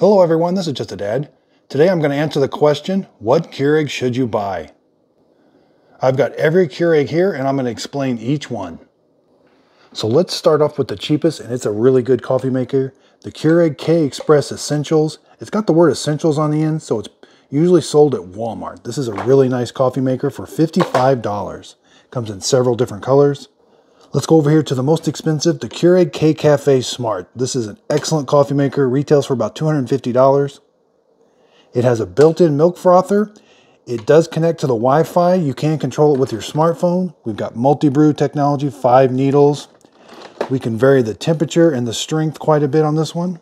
Hello everyone, this is Just a Dad. Today I'm going to answer the question, what Keurig should you buy? I've got every Keurig here and I'm going to explain each one. So let's start off with the cheapest and it's a really good coffee maker. The Keurig K-Express Essentials. It's got the word Essentials on the end, so it's usually sold at Walmart. This is a really nice coffee maker for $55. Comes in several different colors. Let's go over here to the most expensive, the Keurig K-Cafe Smart. This is an excellent coffee maker, retails for about $250. It has a built-in milk frother. It does connect to the Wi-Fi. You can control it with your smartphone. We've got multi-brew technology, five needles. We can vary the temperature and the strength quite a bit on this one.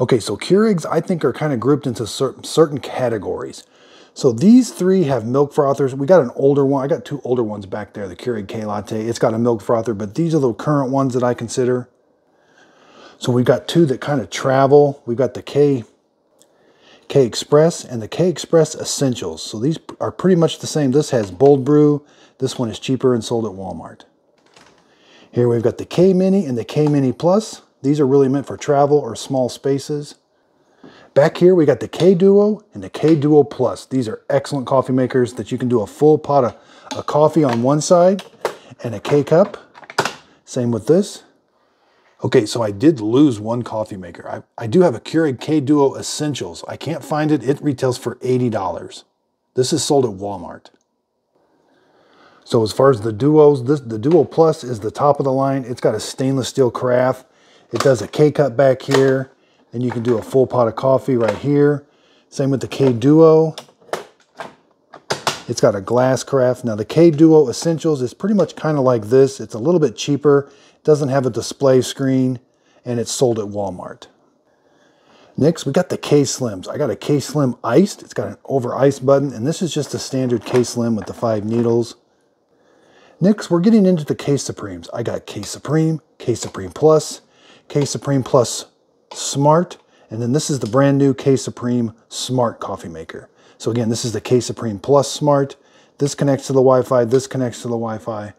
Okay, so Keurigs I think are kind of grouped into certain, certain categories. So these three have milk frothers. We got an older one. I got two older ones back there, the Keurig K-Latte. It's got a milk frother, but these are the current ones that I consider. So we've got two that kind of travel. We've got the K, K Express and the K Express Essentials. So these are pretty much the same. This has bold brew. This one is cheaper and sold at Walmart. Here we've got the K Mini and the K Mini Plus. These are really meant for travel or small spaces. Back here, we got the K-Duo and the K-Duo Plus. These are excellent coffee makers that you can do a full pot of, of coffee on one side and a K-Cup. Same with this. Okay, so I did lose one coffee maker. I, I do have a Keurig K-Duo Essentials. I can't find it. It retails for $80. This is sold at Walmart. So as far as the Duos, this, the Duo Plus is the top of the line. It's got a stainless steel carafe. It does a K-Cup back here. And you can do a full pot of coffee right here. Same with the K-Duo. It's got a glass carafe. Now the K-Duo Essentials is pretty much kind of like this. It's a little bit cheaper. Doesn't have a display screen and it's sold at Walmart. Next, we got the K-Slims. I got a K-Slim Iced. It's got an over ice button and this is just a standard K-Slim with the five needles. Next, we're getting into the K-Supremes. I got K-Supreme, K-Supreme Plus, K-Supreme Plus Smart, and then this is the brand new K-Supreme Smart coffee maker. So again, this is the K-Supreme Plus Smart. This connects to the Wi-Fi, this connects to the Wi-Fi.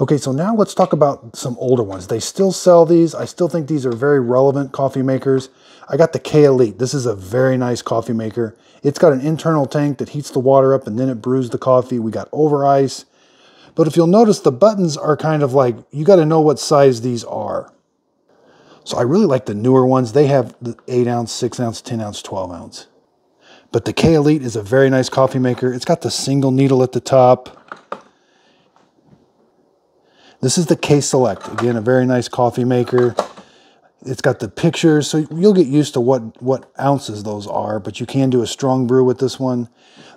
Okay, so now let's talk about some older ones. They still sell these. I still think these are very relevant coffee makers. I got the K Elite. This is a very nice coffee maker. It's got an internal tank that heats the water up and then it brews the coffee. We got over ice. But if you'll notice, the buttons are kind of like, you got to know what size these are. So I really like the newer ones. They have the 8 ounce, 6 ounce, 10 ounce, 12 ounce. But the K Elite is a very nice coffee maker. It's got the single needle at the top. This is the K Select. Again, a very nice coffee maker. It's got the pictures, so you'll get used to what, what ounces those are, but you can do a strong brew with this one.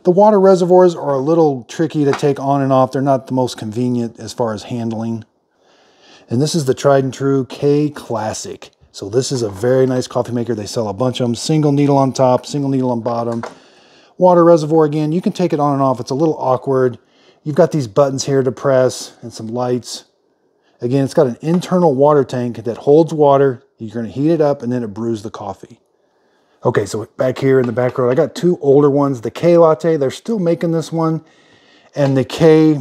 The water reservoirs are a little tricky to take on and off. They're not the most convenient as far as handling. And this is the tried and true K Classic. So this is a very nice coffee maker. They sell a bunch of them. Single needle on top, single needle on bottom. Water reservoir again. You can take it on and off. It's a little awkward. You've got these buttons here to press and some lights. Again, it's got an internal water tank that holds water. You're going to heat it up and then it brews the coffee. Okay, so back here in the back row, I got two older ones. The K Latte, they're still making this one. And the K,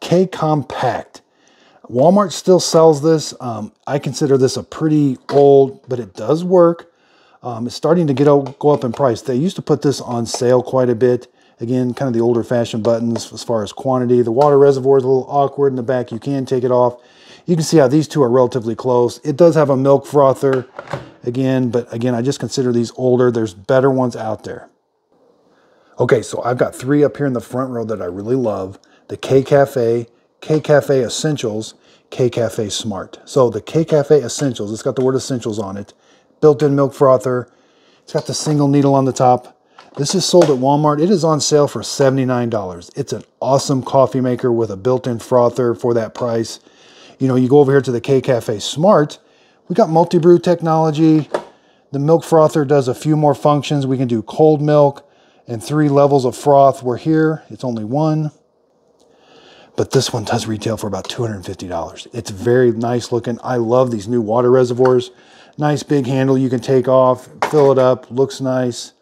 K Compact. Walmart still sells this. Um, I consider this a pretty old, but it does work. Um, it's starting to get out, go up in price. They used to put this on sale quite a bit. Again, kind of the older fashioned buttons as far as quantity. The water reservoir is a little awkward in the back. You can take it off. You can see how these two are relatively close. It does have a milk frother again, but again, I just consider these older. There's better ones out there. Okay, so I've got three up here in the front row that I really love. The K Cafe, K Cafe Essentials, K Cafe Smart. So the K Cafe Essentials, it's got the word Essentials on it. Built-in milk frother. It's got the single needle on the top. This is sold at Walmart. It is on sale for $79. It's an awesome coffee maker with a built-in frother for that price. You know, you go over here to the K Cafe Smart. We got multi-brew technology. The milk frother does a few more functions. We can do cold milk and three levels of froth. We're here. It's only one but this one does retail for about $250. It's very nice looking. I love these new water reservoirs. Nice big handle you can take off, fill it up, looks nice.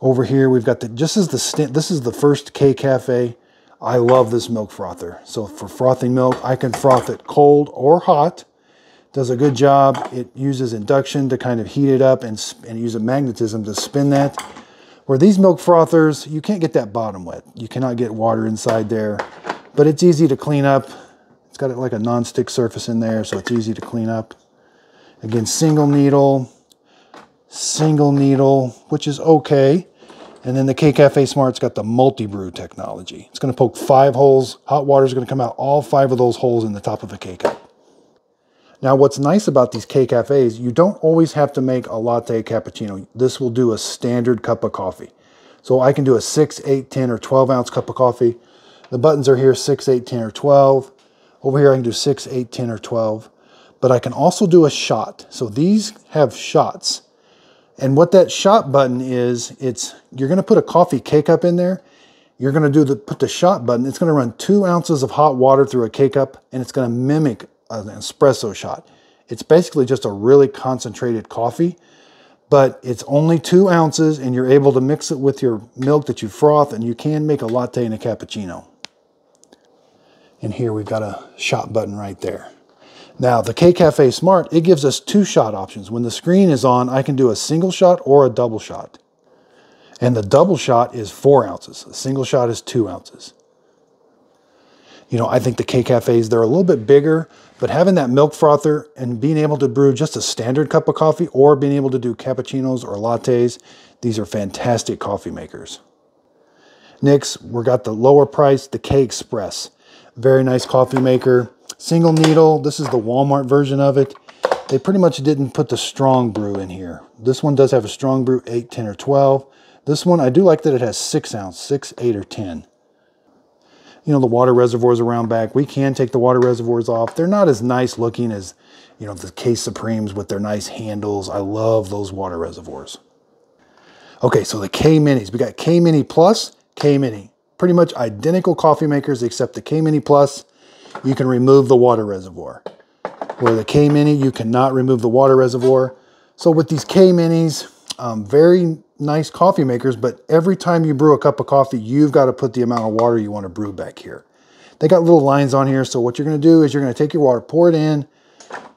Over here we've got the, just as the, this is the first K Cafe. I love this milk frother. So for frothing milk, I can froth it cold or hot. does a good job. It uses induction to kind of heat it up and, and use a magnetism to spin that. Where these milk frothers, you can't get that bottom wet. You cannot get water inside there, but it's easy to clean up. It's got like a non-stick surface in there, so it's easy to clean up. Again, single needle, single needle, which is okay. And then the K-Cafe Smart's got the multi-brew technology. It's gonna poke five holes. Hot water is gonna come out all five of those holes in the top of a K-Cup. Now, what's nice about these K-Cafes, you don't always have to make a latte cappuccino. This will do a standard cup of coffee. So I can do a 6, 8, 10, or 12 ounce cup of coffee. The buttons are here 6, 8, 10, or 12. Over here I can do 6, 8, 10, or 12. But I can also do a shot. So these have shots. And what that shot button is, it's you're going to put a coffee K-Cup in there. You're going to do the put the shot button. It's going to run two ounces of hot water through a K-Cup, and it's going to mimic an espresso shot. It's basically just a really concentrated coffee, but it's only two ounces, and you're able to mix it with your milk that you froth, and you can make a latte and a cappuccino. And here we've got a shot button right there. Now, the K-Cafe Smart, it gives us two shot options. When the screen is on, I can do a single shot or a double shot. And the double shot is four ounces. A single shot is two ounces. You know, I think the K-Cafes, they're a little bit bigger, but having that milk frother and being able to brew just a standard cup of coffee or being able to do cappuccinos or lattes, these are fantastic coffee makers. Next, we've got the lower price, the K-Express. Very nice coffee maker. Single needle, this is the Walmart version of it. They pretty much didn't put the strong brew in here. This one does have a strong brew, 8, 10, or 12. This one, I do like that it has 6 ounce, 6, 8, or 10. You know, the water reservoirs around back, we can take the water reservoirs off. They're not as nice looking as, you know, the K-Supremes with their nice handles. I love those water reservoirs. Okay, so the K-Minis. We got K-Mini Plus, K-Mini. Pretty much identical coffee makers except the K-Mini Plus you can remove the water reservoir. Where the K-Mini, you cannot remove the water reservoir. So with these K-Minis, um, very nice coffee makers, but every time you brew a cup of coffee, you've got to put the amount of water you want to brew back here. They got little lines on here, so what you're going to do is you're going to take your water, pour it in,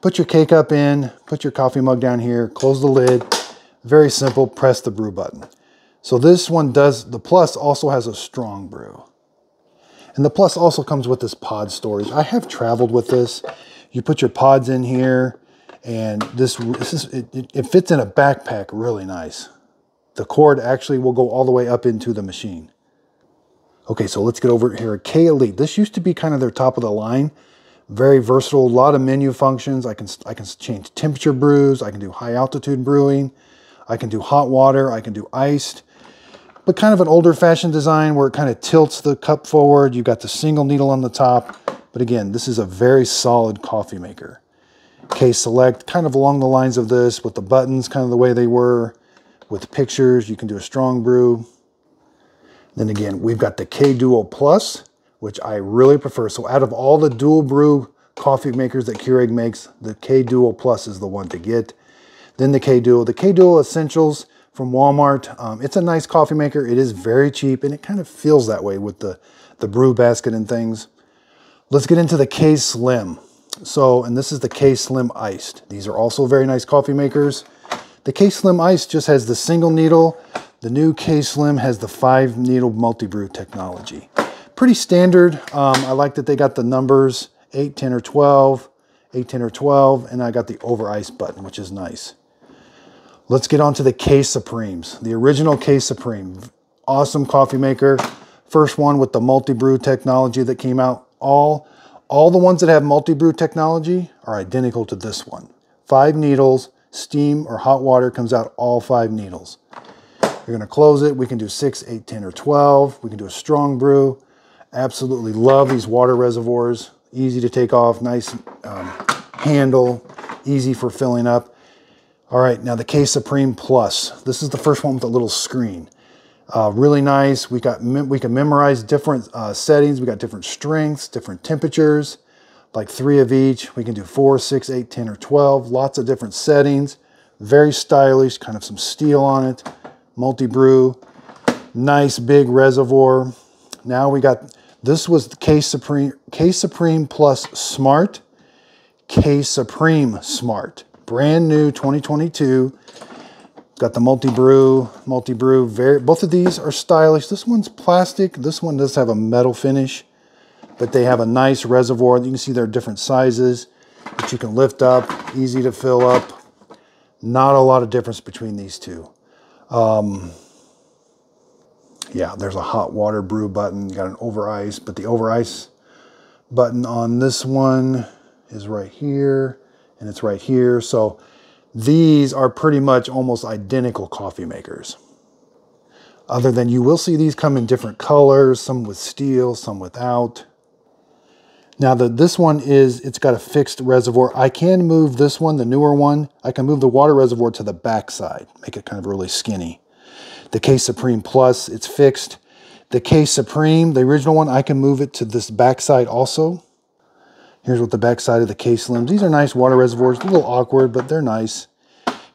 put your K-Cup in, put your coffee mug down here, close the lid. Very simple, press the brew button. So this one does, the Plus also has a strong brew. And the Plus also comes with this pod storage. I have traveled with this. You put your pods in here and this, this is, it, it fits in a backpack really nice. The cord actually will go all the way up into the machine. Okay, so let's get over here. K Elite. This used to be kind of their top of the line. Very versatile, a lot of menu functions. I can, I can change temperature brews. I can do high altitude brewing. I can do hot water. I can do iced but kind of an older fashioned design where it kind of tilts the cup forward. You've got the single needle on the top. But again, this is a very solid coffee maker. K-Select, kind of along the lines of this with the buttons kind of the way they were. With pictures, you can do a strong brew. Then again, we've got the K-Duo Plus, which I really prefer. So out of all the dual brew coffee makers that Keurig makes, the K-Duo Plus is the one to get. Then the K-Duo. The K-Duo Essentials, from Walmart. Um, it's a nice coffee maker. It is very cheap and it kind of feels that way with the, the brew basket and things. Let's get into the K Slim. So, and this is the K Slim Iced. These are also very nice coffee makers. The K Slim Iced just has the single needle. The new K Slim has the five needle multi-brew technology. Pretty standard. Um, I like that they got the numbers 8, 10, or 12, 8, 10, or 12, and I got the over ice button, which is nice. Let's get on to the K-Supremes, the original K-Supreme. Awesome coffee maker. First one with the multi-brew technology that came out. All, all the ones that have multi-brew technology are identical to this one. Five needles, steam or hot water comes out all five needles. You're gonna close it. We can do six, eight, 10, or 12. We can do a strong brew. Absolutely love these water reservoirs. Easy to take off, nice um, handle, easy for filling up. All right, now the K-Supreme Plus. This is the first one with a little screen. Uh, really nice. We got we can memorize different uh, settings. We got different strengths, different temperatures, like three of each. We can do four, six, eight, 10, or 12. Lots of different settings. Very stylish, kind of some steel on it. Multi-brew. Nice big reservoir. Now we got, this was the K-Supreme, K-Supreme Plus Smart. K Supreme Smart. Brand new 2022. Got the multi-brew, multi-brew. Very, both of these are stylish. This one's plastic. This one does have a metal finish, but they have a nice reservoir. You can see they're different sizes that you can lift up, easy to fill up. Not a lot of difference between these two. Um, yeah, there's a hot water brew button. Got an over ice, but the over ice button on this one is right here and it's right here. So these are pretty much almost identical coffee makers. Other than you will see these come in different colors, some with steel, some without. Now the, this one is, it's got a fixed reservoir. I can move this one, the newer one, I can move the water reservoir to the back side, make it kind of really skinny. The K Supreme Plus, it's fixed. The K Supreme, the original one, I can move it to this back side also. Here's what the back side of the K Slims. These are nice water reservoirs, a little awkward, but they're nice.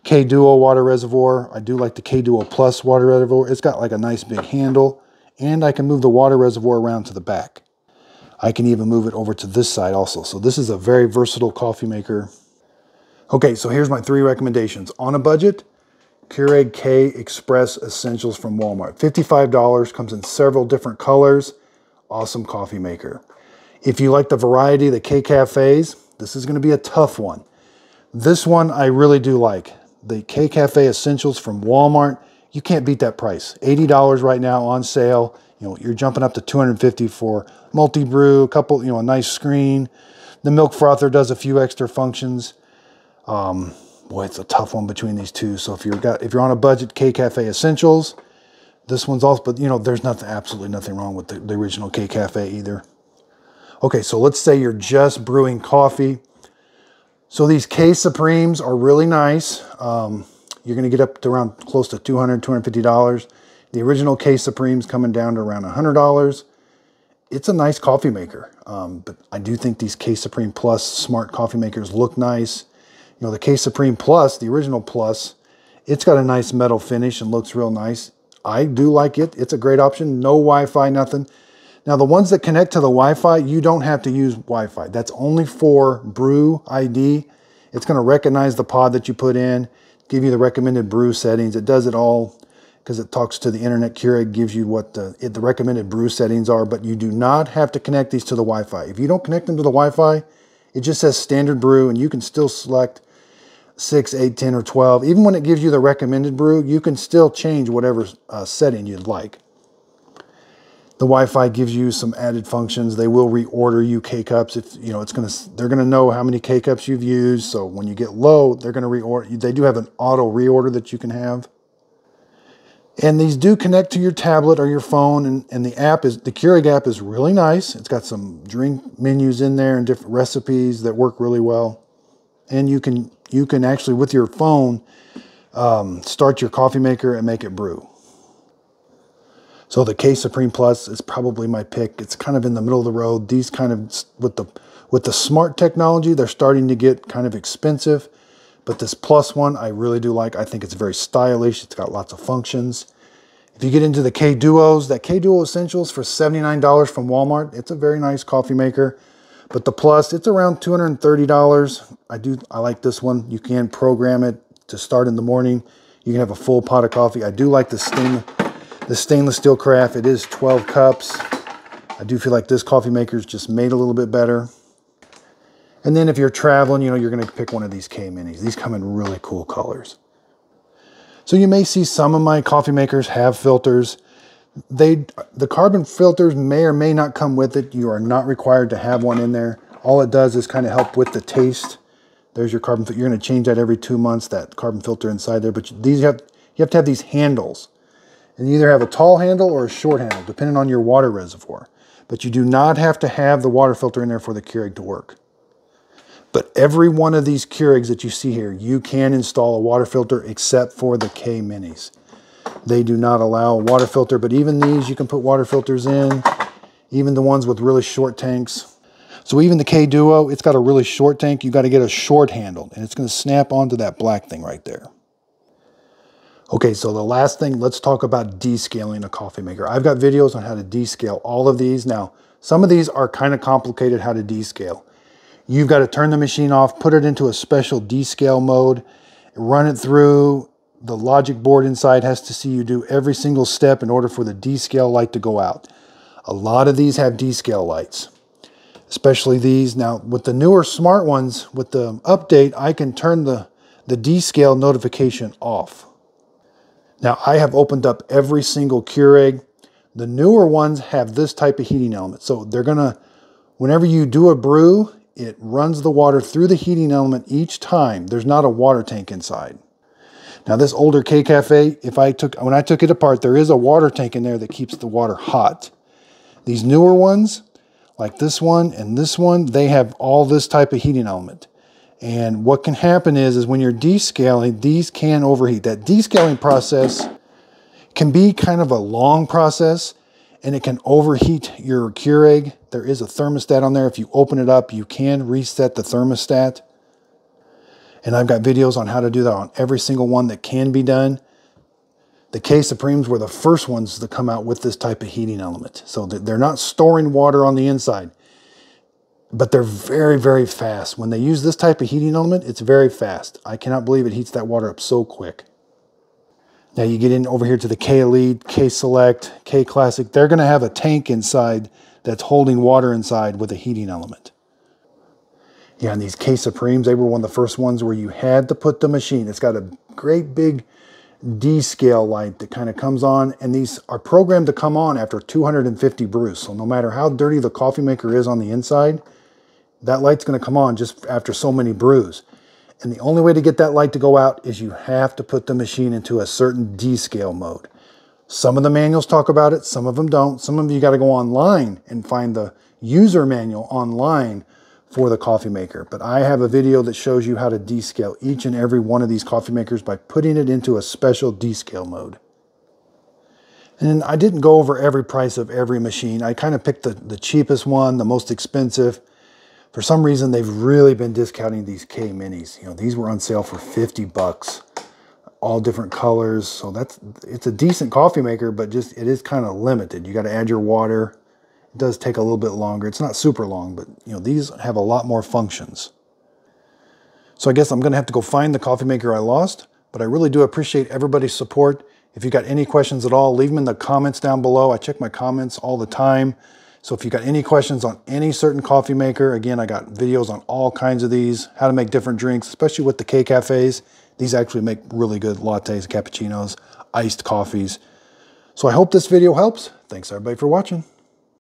K Duo water reservoir. I do like the K Duo Plus water reservoir. It's got like a nice big handle, and I can move the water reservoir around to the back. I can even move it over to this side also. So this is a very versatile coffee maker. Okay, so here's my three recommendations. On a budget, Keurig K Express Essentials from Walmart. $55, comes in several different colors. Awesome coffee maker. If you like the variety, the K Cafes, this is gonna be a tough one. This one I really do like. The K Cafe Essentials from Walmart. You can't beat that price. $80 right now on sale. You know, you're jumping up to 250 for multi-brew, a couple, you know, a nice screen. The milk frother does a few extra functions. Um, boy, it's a tough one between these two. So if you're got if you're on a budget, K Cafe Essentials. This one's also, but you know, there's nothing, absolutely nothing wrong with the, the original K Cafe either. Okay, so let's say you're just brewing coffee. So these K Supremes are really nice. Um, you're gonna get up to around close to $200, $250. The original K Supremes coming down to around $100. It's a nice coffee maker, um, but I do think these K Supreme Plus smart coffee makers look nice. You know, the K Supreme Plus, the original Plus, it's got a nice metal finish and looks real nice. I do like it. It's a great option. No Wi-Fi, nothing. Now the ones that connect to the Wi-Fi, you don't have to use Wi-Fi. That's only for Brew ID. It's gonna recognize the pod that you put in, give you the recommended brew settings. It does it all because it talks to the internet. Keurig gives you what the, the recommended brew settings are, but you do not have to connect these to the Wi-Fi. If you don't connect them to the Wi-Fi, it just says standard brew and you can still select 6, 8, 10, or 12. Even when it gives you the recommended brew, you can still change whatever uh, setting you'd like. The Wi-Fi gives you some added functions. They will reorder you K-cups if you know it's gonna. They're gonna know how many K-cups you've used. So when you get low, they're gonna reorder. They do have an auto reorder that you can have. And these do connect to your tablet or your phone, and, and the app is the Keurig app is really nice. It's got some drink menus in there and different recipes that work really well. And you can you can actually with your phone um, start your coffee maker and make it brew. So the K Supreme Plus is probably my pick. It's kind of in the middle of the road. These kind of with the with the smart technology, they're starting to get kind of expensive. But this Plus one, I really do like. I think it's very stylish. It's got lots of functions. If you get into the K Duos, that K Duo Essentials for $79 from Walmart, it's a very nice coffee maker. But the Plus, it's around $230. I do I like this one. You can program it to start in the morning. You can have a full pot of coffee. I do like the stainless the stainless steel carafe, it is 12 cups. I do feel like this coffee maker is just made a little bit better. And then if you're traveling, you know, you're going to pick one of these K Minis. These come in really cool colors. So you may see some of my coffee makers have filters. They, the carbon filters may or may not come with it. You are not required to have one in there. All it does is kind of help with the taste. There's your carbon. You're going to change that every two months, that carbon filter inside there. But these have, you have to have these handles and you either have a tall handle or a short handle, depending on your water reservoir. But you do not have to have the water filter in there for the Keurig to work. But every one of these Keurigs that you see here, you can install a water filter except for the K Minis. They do not allow a water filter, but even these you can put water filters in, even the ones with really short tanks. So even the K Duo, it's got a really short tank. You got to get a short handle, and it's going to snap onto that black thing right there. Okay, so the last thing, let's talk about descaling a coffee maker. I've got videos on how to descale all of these. Now, some of these are kind of complicated how to descale. You've got to turn the machine off, put it into a special descale mode, run it through. The logic board inside has to see you do every single step in order for the descale light to go out. A lot of these have descale lights, especially these. Now, with the newer smart ones, with the update, I can turn the, the descale notification off. Now, I have opened up every single Keurig. The newer ones have this type of heating element. So they're to, whenever you do a brew, it runs the water through the heating element each time. There's not a water tank inside. Now this older K Cafe, if I took when I took it apart, there is a water tank in there that keeps the water hot. These newer ones, like this one and this one, they have all this type of heating element. And what can happen is, is when you're descaling, these can overheat. That descaling process can be kind of a long process and it can overheat your Keurig. There is a thermostat on there. If you open it up, you can reset the thermostat. And I've got videos on how to do that on every single one that can be done. The K Supremes were the first ones to come out with this type of heating element. So they're not storing water on the inside, but they're very, very fast. When they use this type of heating element, it's very fast. I cannot believe it heats that water up so quick. Now you get in over here to the K Elite, K Select, K Classic. They're going to have a tank inside that's holding water inside with a heating element. Yeah, and these K Supremes, they were one of the first ones where you had to put the machine. It's got a great big descale light that kind of comes on, and these are programmed to come on after 250 brews. So no matter how dirty the coffee maker is on the inside, that light's going to come on just after so many brews. And the only way to get that light to go out is you have to put the machine into a certain descale mode. Some of the manuals talk about it, some of them don't. Some of you got to go online and find the user manual online for the coffee maker. But I have a video that shows you how to descale each and every one of these coffee makers by putting it into a special descale mode. And I didn't go over every price of every machine. I kind of picked the, the cheapest one, the most expensive. For some reason, they've really been discounting these K Minis. You know, these were on sale for 50 bucks, all different colors. So that's, it's a decent coffee maker, but just, it is kind of limited. You got to add your water. It does take a little bit longer. It's not super long, but you know, these have a lot more functions. So I guess I'm going to have to go find the coffee maker I lost, but I really do appreciate everybody's support. If you got any questions at all, leave them in the comments down below. I check my comments all the time. So if you've got any questions on any certain coffee maker, again, I got videos on all kinds of these, how to make different drinks, especially with the K cafes. These actually make really good lattes, cappuccinos, iced coffees. So I hope this video helps. Thanks everybody for watching.